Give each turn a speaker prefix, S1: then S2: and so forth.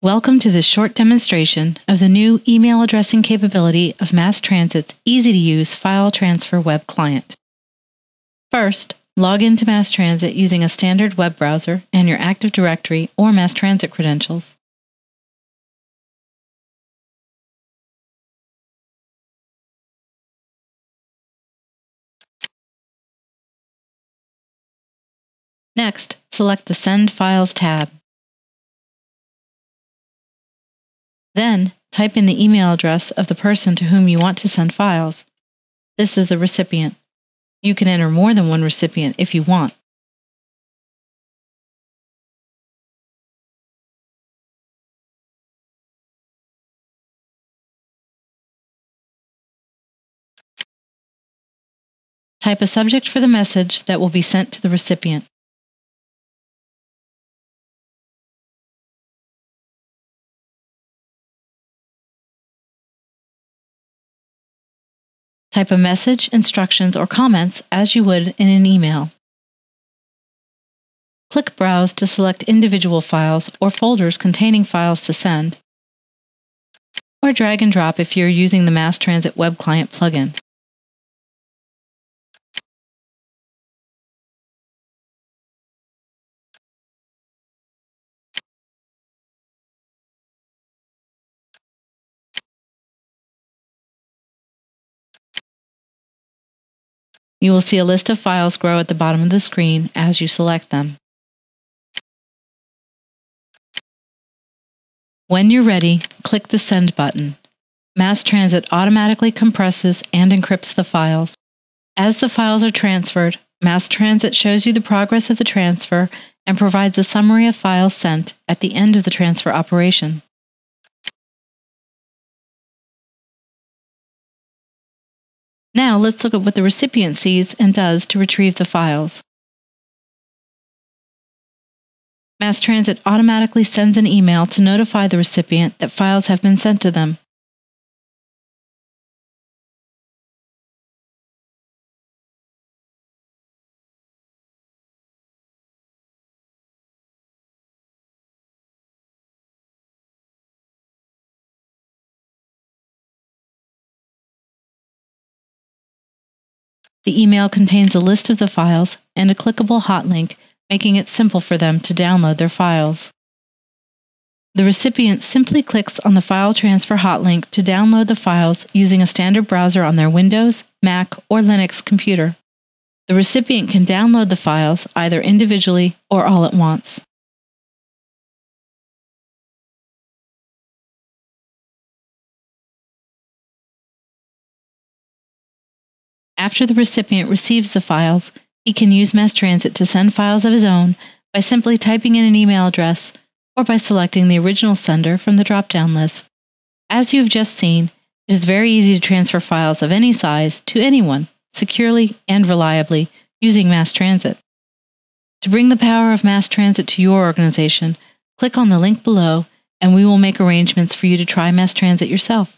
S1: Welcome to this short demonstration of the new email addressing capability of MassTransit's easy to use file transfer web client. First, log into MassTransit using a standard web browser and your Active Directory or MassTransit credentials. Next, select the Send Files tab. Then, type in the email address of the person to whom you want to send files. This is the recipient. You can enter more than one recipient if you want. Type a subject for the message that will be sent to the recipient. Type a message, instructions, or comments as you would in an email. Click Browse to select individual files or folders containing files to send, or drag and drop if you're using the MassTransit Web Client plugin. You will see a list of files grow at the bottom of the screen as you select them. When you're ready, click the Send button. MassTransit automatically compresses and encrypts the files. As the files are transferred, MassTransit shows you the progress of the transfer and provides a summary of files sent at the end of the transfer operation. Now let's look at what the recipient sees and does to retrieve the files. MassTransit automatically sends an email to notify the recipient that files have been sent to them. The email contains a list of the files and a clickable hot link, making it simple for them to download their files. The recipient simply clicks on the file transfer hot link to download the files using a standard browser on their Windows, Mac, or Linux computer. The recipient can download the files either individually or all at once. After the recipient receives the files, he can use MassTransit to send files of his own by simply typing in an email address or by selecting the original sender from the drop down list. As you have just seen, it is very easy to transfer files of any size to anyone securely and reliably using MassTransit. To bring the power of MassTransit to your organization, click on the link below and we will make arrangements for you to try MassTransit yourself.